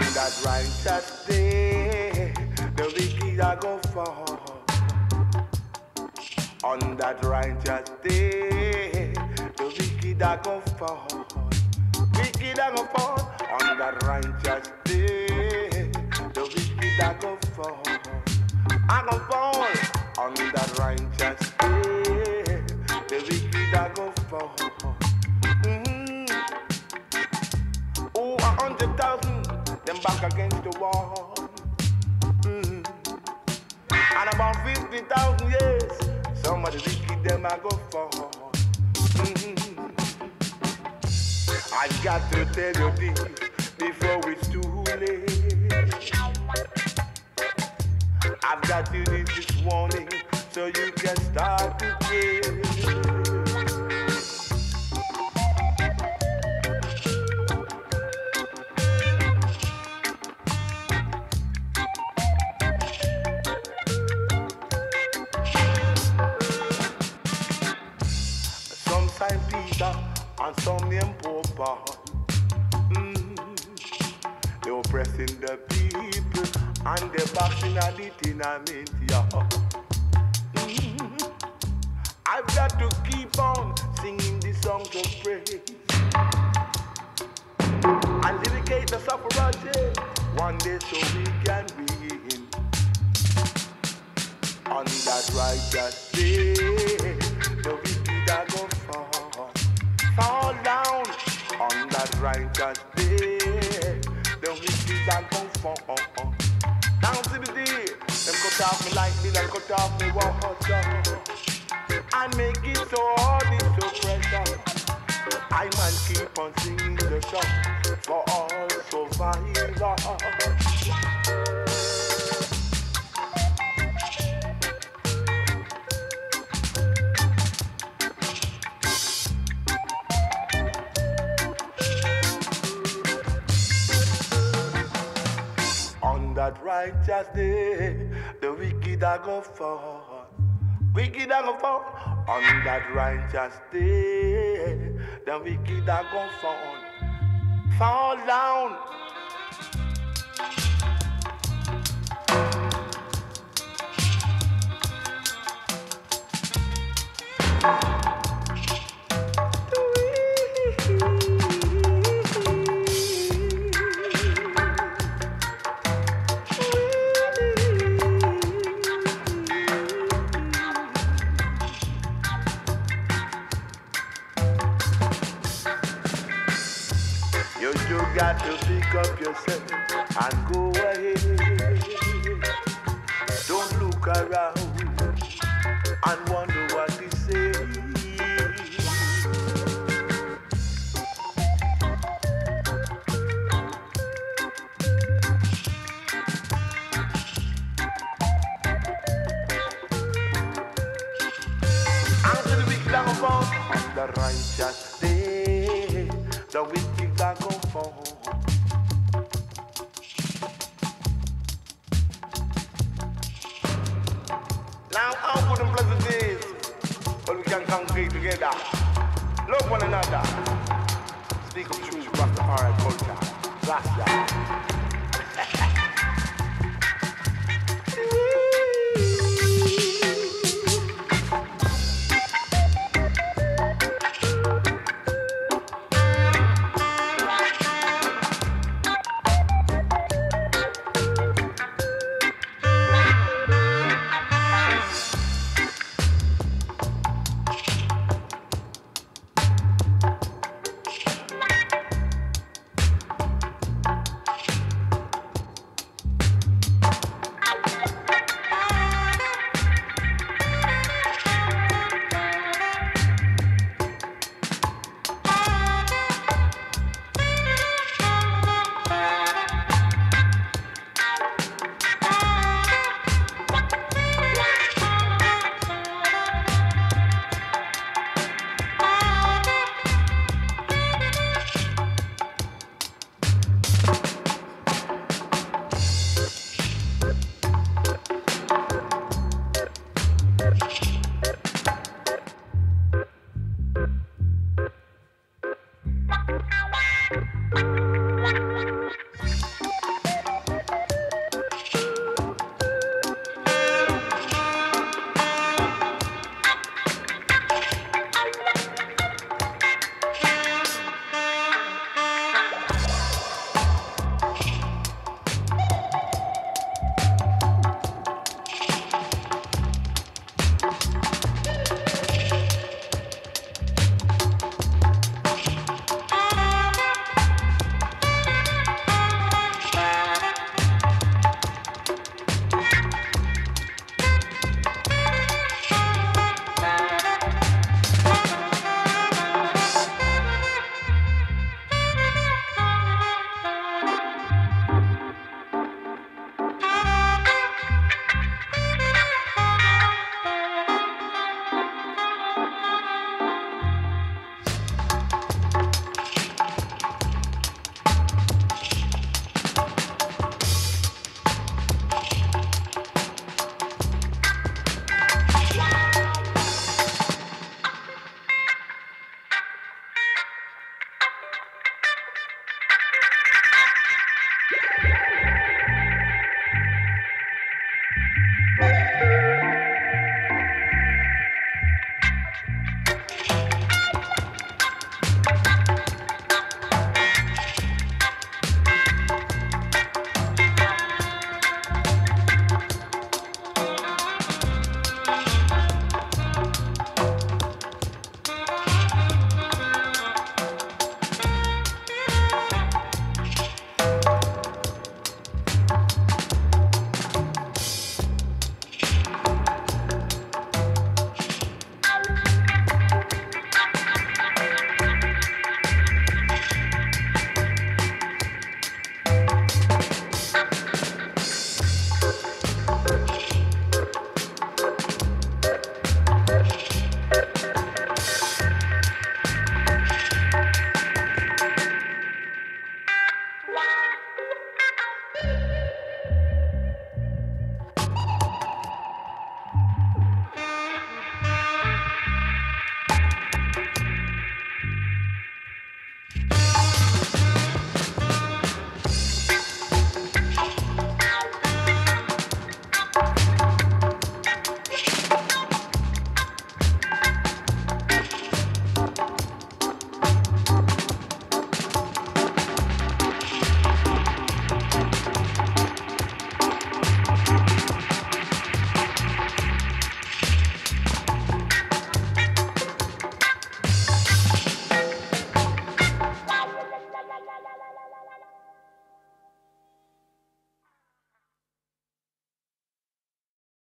that righteous day, the wicked are go fall. On that righteous day, the wicked are go fall. Wicked are go fall. On that righteous day, the wicked are go fall. I go fall back against the wall. Mm-hmm. And about fifty thousand years, some of the wicked them I go for. Mm-hmm. I got to tell you this before it's too late. I've got to give this warning so you can start to pray. Sign and some name Pope. Mm. They oppressing the people and they boxing at the tenement, yeah. Mm. I've got to keep on singing the songs of praise and dedicate the suffrage one day so we can win on that righteous day. On that righteous day. The wicked are gonna fall. Down to the day, them cut off me like this and cut off me water. And make it so hard, it's so pressure. I man keep on singing the song for all survivors. Righteous day, the wicked are go fall. Wicked are go fall. On that righteous day, the wicked are go fall. Fall down. You got to pick up yourself and go ahead. Don't look around and wonder what they say. Until gonna fall on the righteous love one another, speak of truth, Rastafari culture, Rasta.